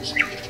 Música